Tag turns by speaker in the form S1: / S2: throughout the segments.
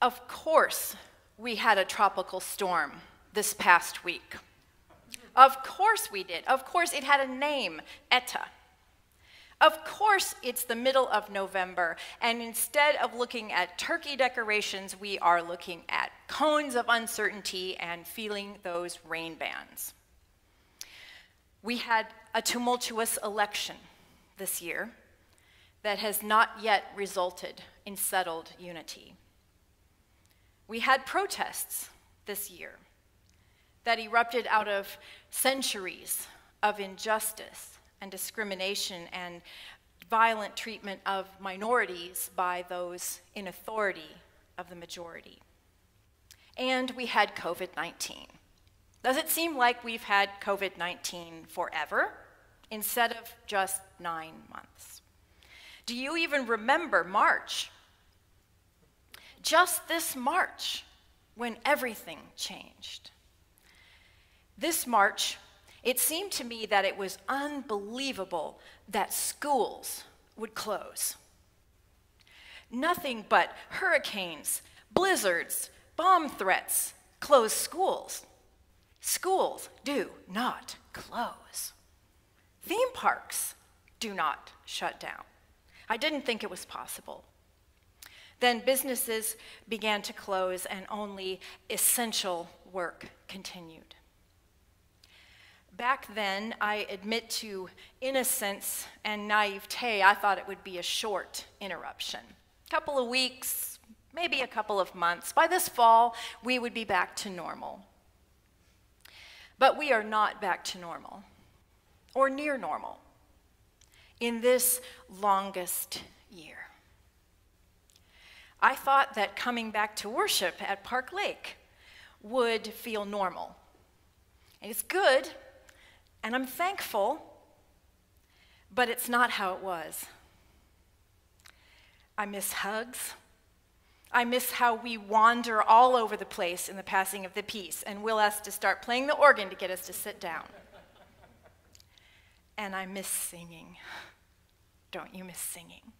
S1: Of course, we had a tropical storm this past week. Of course we did. Of course it had a name, Eta. Of course it's the middle of November, and instead of looking at turkey decorations, we are looking at cones of uncertainty and feeling those rain bands. We had a tumultuous election this year that has not yet resulted in settled unity. We had protests this year that erupted out of centuries of injustice and discrimination and violent treatment of minorities by those in authority of the majority. And we had COVID 19. Does it seem like we've had COVID 19 forever instead of just nine months? Do you even remember March? Just this March, when everything changed. This March, it seemed to me that it was unbelievable that schools would close. Nothing but hurricanes, blizzards, bomb threats close schools. Schools do not close. Theme parks do not shut down. I didn't think it was possible. Then businesses began to close and only essential work continued. Back then, I admit to innocence and naivete, I thought it would be a short interruption. A couple of weeks, maybe a couple of months. By this fall, we would be back to normal. But we are not back to normal, or near normal, in this longest year. I thought that coming back to worship at Park Lake would feel normal. And it's good, and I'm thankful, but it's not how it was. I miss hugs. I miss how we wander all over the place in the passing of the peace, and Will has to start playing the organ to get us to sit down. and I miss singing. Don't you miss singing?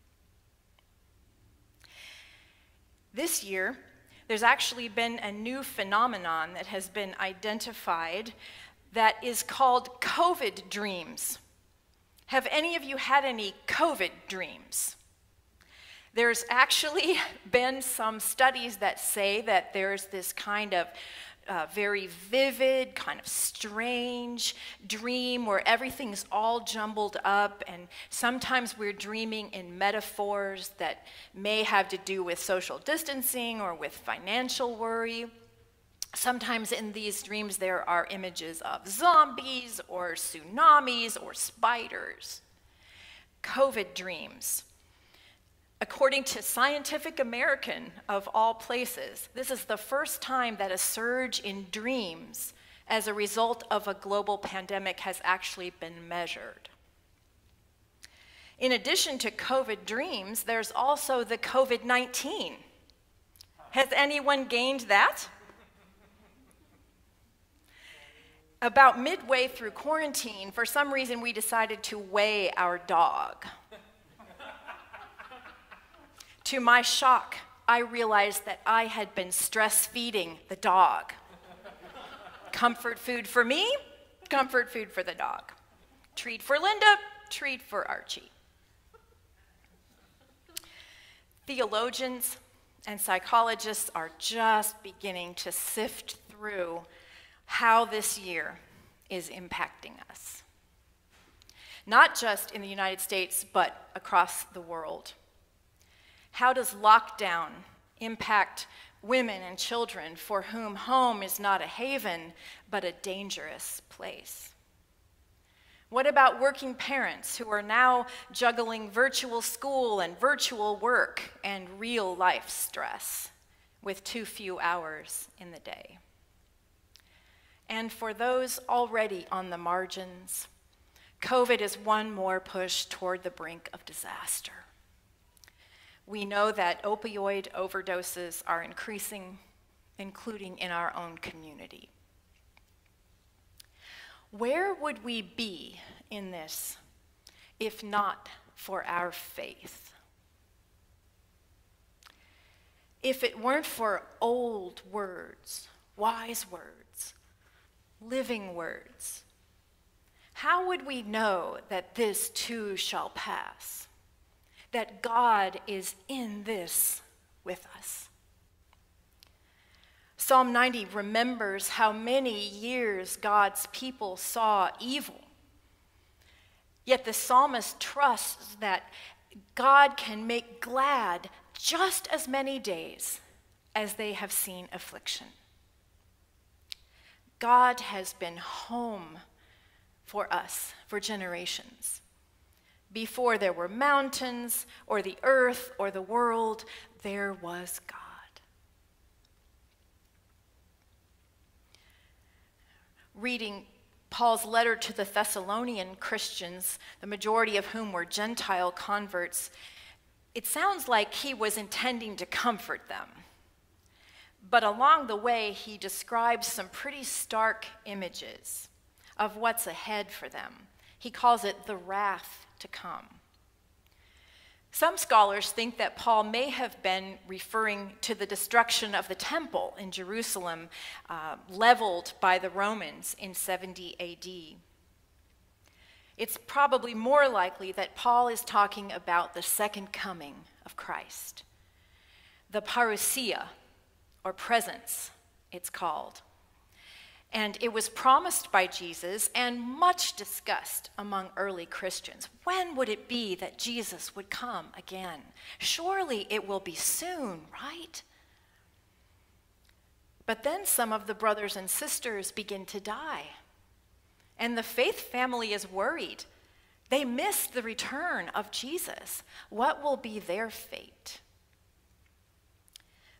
S1: This year, there's actually been a new phenomenon that has been identified that is called COVID dreams. Have any of you had any COVID dreams? There's actually been some studies that say that there's this kind of uh, very vivid, kind of strange dream where everything's all jumbled up, and sometimes we're dreaming in metaphors that may have to do with social distancing or with financial worry. Sometimes in these dreams, there are images of zombies or tsunamis or spiders. COVID dreams According to Scientific American, of all places, this is the first time that a surge in dreams as a result of a global pandemic has actually been measured. In addition to COVID dreams, there's also the COVID 19. Has anyone gained that? About midway through quarantine, for some reason, we decided to weigh our dog. To my shock, I realized that I had been stress feeding the dog. comfort food for me, comfort food for the dog. Treat for Linda, treat for Archie. Theologians and psychologists are just beginning to sift through how this year is impacting us. Not just in the United States, but across the world. How does lockdown impact women and children for whom home is not a haven, but a dangerous place? What about working parents who are now juggling virtual school and virtual work and real life stress with too few hours in the day? And for those already on the margins, COVID is one more push toward the brink of disaster. We know that opioid overdoses are increasing, including in our own community. Where would we be in this if not for our faith? if it weren't for old words, wise words, living words, how would we know that this too shall pass? That God is in this with us? Psalm 90 remembers how many years God's people saw evil. Yet the psalmist trusts that God can make glad just as many days as they have seen affliction. God has been home for us for generations. Before there were mountains or the earth or the world, there was God. Reading Paul's letter to the Thessalonian Christians, the majority of whom were Gentile converts, it sounds like he was intending to comfort them. But along the way, he describes some pretty stark images of what's ahead for them. He calls it the wrath to come. Some scholars think that Paul may have been referring to the destruction of the temple in Jerusalem, uh, leveled by the Romans in 70 AD. It's probably more likely that Paul is talking about the second coming of Christ, the parousia, or presence, it's called. And it was promised by Jesus and much discussed among early Christians. When would it be that Jesus would come again? Surely it will be soon, right? But then some of the brothers and sisters begin to die. And the faith family is worried. They miss the return of Jesus. What will be their fate?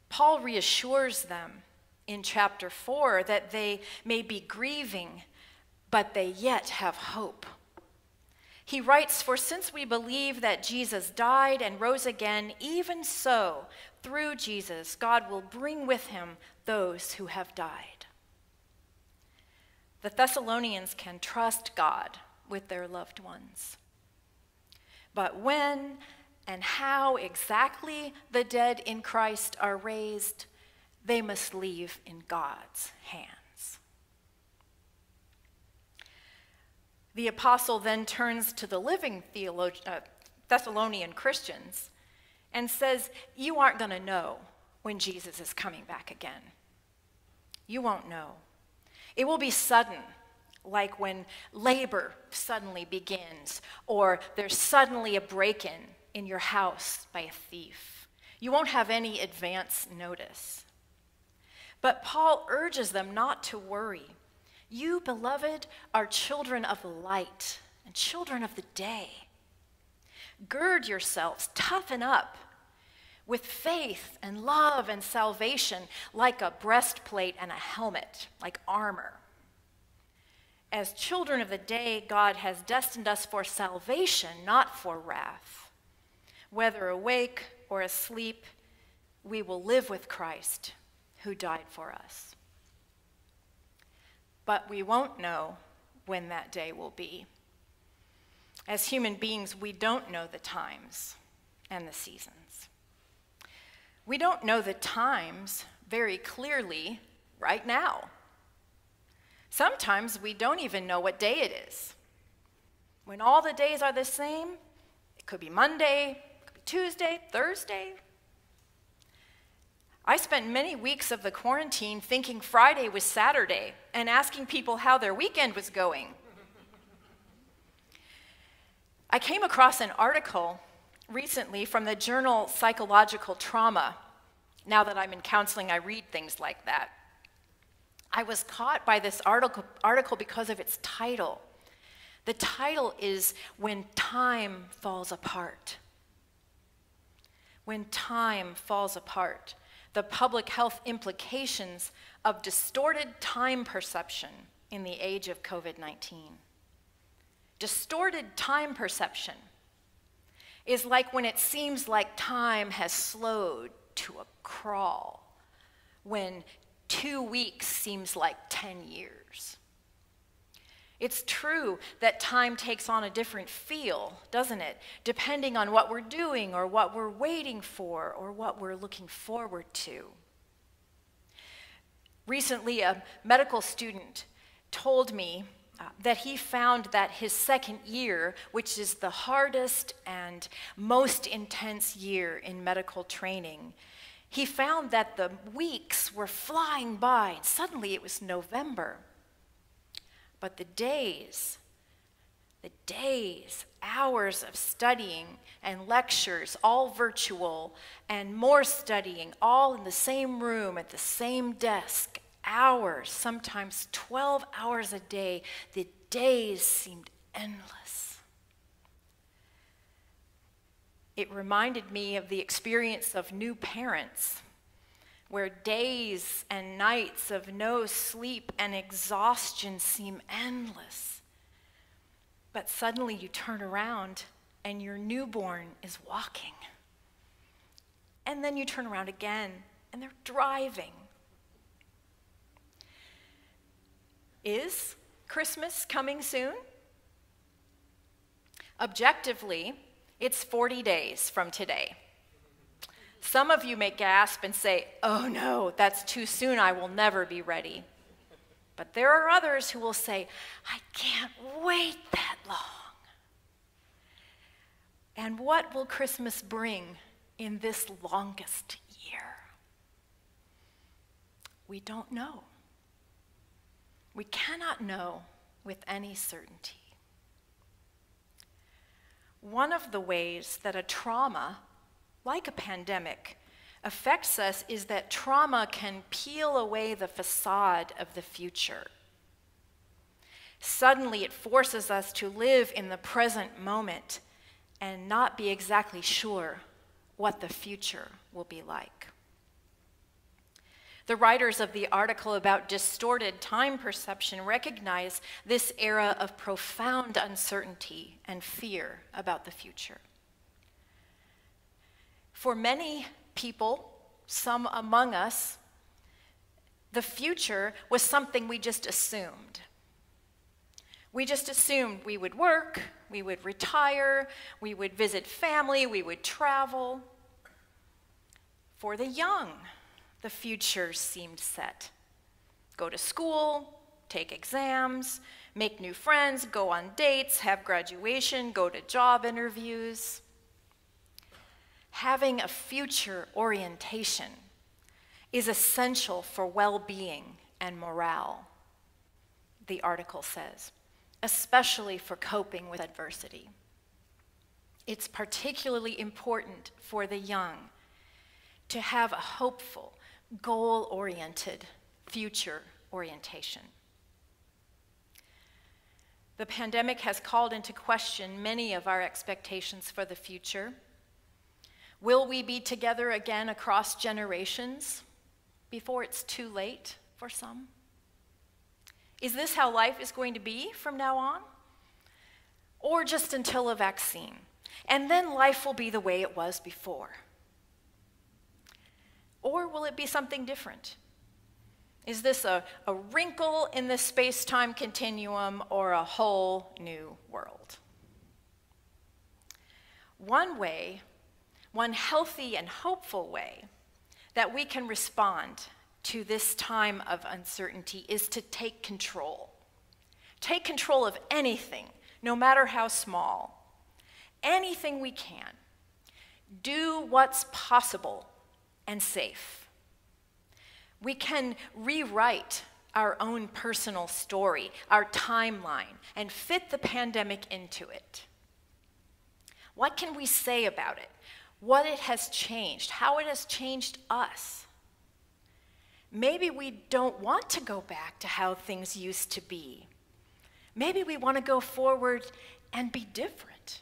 S1: Paul reassures them in chapter 4 that they may be grieving, but they yet have hope. He writes, For since we believe that Jesus died and rose again, even so, through Jesus, God will bring with him those who have died. The Thessalonians can trust God with their loved ones. But when and how exactly the dead in Christ are raised, they must leave in God's hands. The apostle then turns to the living theolog- uh, Thessalonian Christians and says, You aren't going to know when Jesus is coming back again. You won't know. It will be sudden, like when labor suddenly begins, or there's suddenly a break in in your house by a thief. You won't have any advance notice. But Paul urges them not to worry. You, beloved, are children of light and children of the day. Gird yourselves, toughen up with faith and love and salvation like a breastplate and a helmet, like armor. As children of the day, God has destined us for salvation, not for wrath. Whether awake or asleep, we will live with Christ who died for us. But we won't know when that day will be. As human beings, we don't know the times and the seasons. We don't know the times very clearly right now. Sometimes we don't even know what day it is. When all the days are the same, it could be Monday, it could be Tuesday, Thursday, I spent many weeks of the quarantine thinking Friday was Saturday and asking people how their weekend was going. I came across an article recently from the journal Psychological Trauma. Now that I'm in counseling, I read things like that. I was caught by this article, article because of its title. The title is When Time Falls Apart. When Time Falls Apart the public health implications of distorted time perception in the age of COVID 19. Distorted time perception is like when it seems like time has slowed to a crawl, when two weeks seems like 10 years. It's true that time takes on a different feel, doesn't it? Depending on what we're doing or what we're waiting for or what we're looking forward to. Recently, a medical student told me uh, that he found that his second year, which is the hardest and most intense year in medical training, he found that the weeks were flying by. Suddenly it was November. But the days, the days, hours of studying and lectures, all virtual, and more studying, all in the same room at the same desk, hours, sometimes 12 hours a day, the days seemed endless. It reminded me of the experience of new parents where days and nights of no sleep and exhaustion seem endless. But suddenly you turn around and your newborn is walking. And then you turn around again and they're driving. Is Christmas coming soon? Objectively, it's 40 days from today. Some of you may gasp and say, Oh no, that's too soon, I will never be ready. But there are others who will say, I can't wait that long. And what will Christmas bring in this longest year? We don't know. We cannot know with any certainty. One of the ways that a trauma like a pandemic, affects us is that trauma can peel away the facade of the future. Suddenly, it forces us to live in the present moment and not be exactly sure what the future will be like. The writers of the article about distorted time perception recognize this era of profound uncertainty and fear about the future. For many people, some among us, the future was something we just assumed. We just assumed we would work, we would retire, we would visit family, we would travel. For the young, the future seemed set. Go to school, take exams, make new friends, go on dates, have graduation, go to job interviews having a future orientation is essential for well being and morale, the article says, especially for coping with adversity. It's particularly important for the young to have a hopeful, goal oriented future orientation. The pandemic has called into question many of our expectations for the future Will we be together again across generations before it's too late for some? Is this how life is going to be from now on? Or just until a vaccine? And then life will be the way it was before? Or will it be something different? Is this a, a wrinkle in the space time continuum or a whole new world? One way one healthy and hopeful way that we can respond to this time of uncertainty is to take control. Take control of anything, no matter how small, anything we can. Do what's possible and safe. We can rewrite our own personal story, our timeline, and fit the pandemic into it. What can we say about it? What it has changed, how it has changed us. Maybe we don't want to go back to how things used to be. Maybe we want to go forward and be different.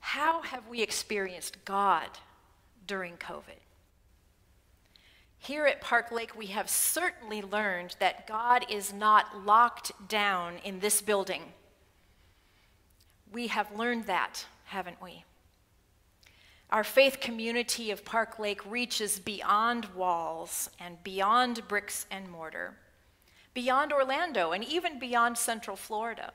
S1: How have we experienced God during COVID? Here at Park Lake, we have certainly learned that God is not locked down in this building. We have learned that, haven't we? Our faith community of Park Lake reaches beyond walls and beyond bricks and mortar. beyond Orlando and even beyond Central Florida.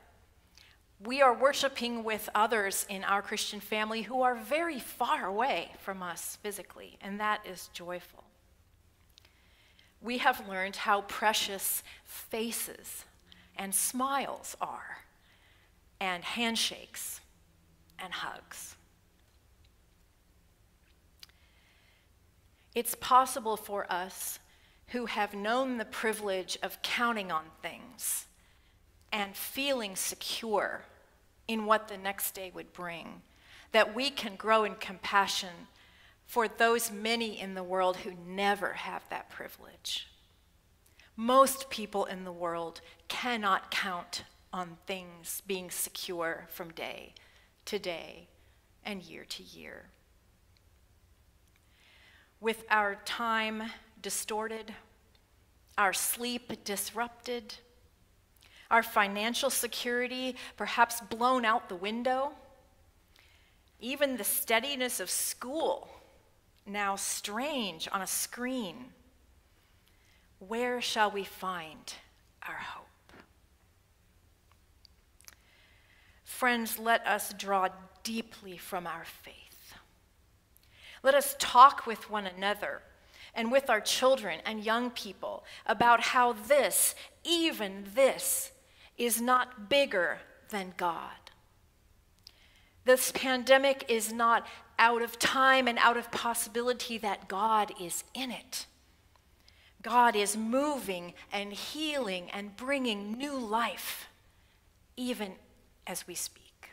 S1: We are worshiping with others in our Christian family who are very far away from us physically, and that is joyful. We have learned how precious faces and smiles are, and handshakes and hugs. It's possible for us who have known the privilege of counting on things and feeling secure in what the next day would bring, that we can grow in compassion for those many in the world who never have that privilege. Most people in the world cannot count on things being secure from day to day and year to year. With our time distorted, our sleep disrupted, our financial security perhaps blown out the window, even the steadiness of school now strange on a screen. Where shall we find our hope? Friends, let us draw deeply from our faith. Let us talk with one another and with our children and young people about how this, even this, is not bigger than God. This pandemic is not out of time and out of possibility that God is in it. God is moving and healing and bringing new life, even as we speak.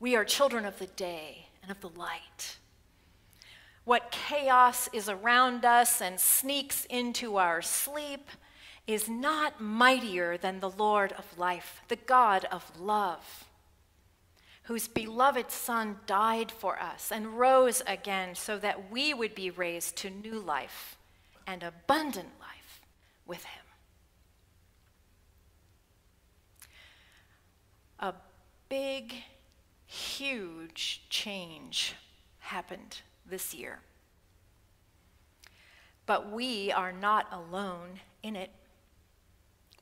S1: We are children of the day and of the light. What chaos is around us and sneaks into our sleep is not mightier than the Lord of life, the God of love, whose beloved Son died for us and rose again so that we would be raised to new life and abundant life with him. A big, huge change happened this year. But we are not alone in it.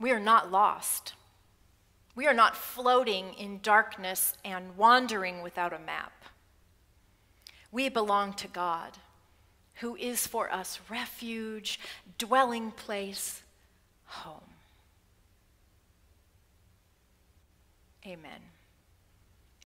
S1: We are not lost. We are not floating in darkness and wandering without a map. We belong to God, who is for us refuge, dwelling place, home. Amen.